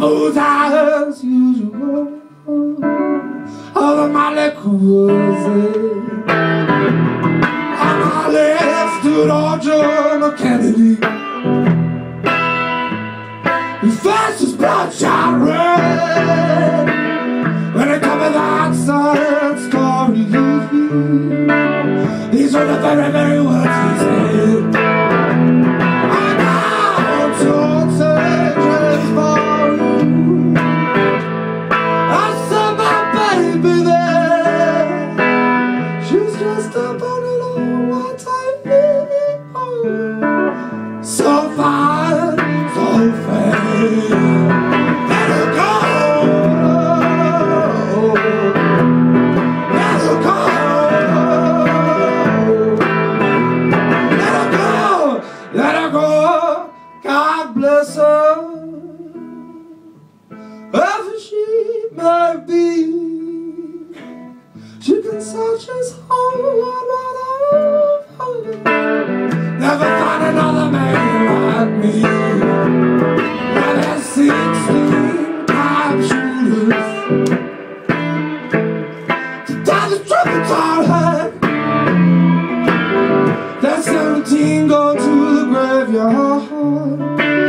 moves as usual. All the molecules. On my left stood old John F. Kennedy. His face was bloodshot red. When it comes to that sad story, these are the very, very words he said. Let her go. God bless her. Whoever she may be, she can search his whole world wide open. Never find another man like me. Now there's sixteen crime shooters. Graveyard.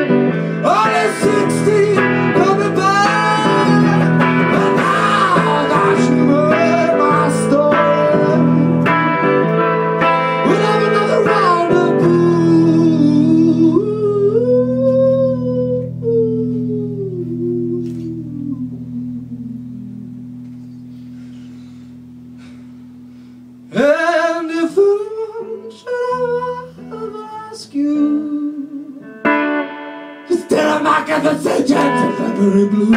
till I make a decision. It's February blue.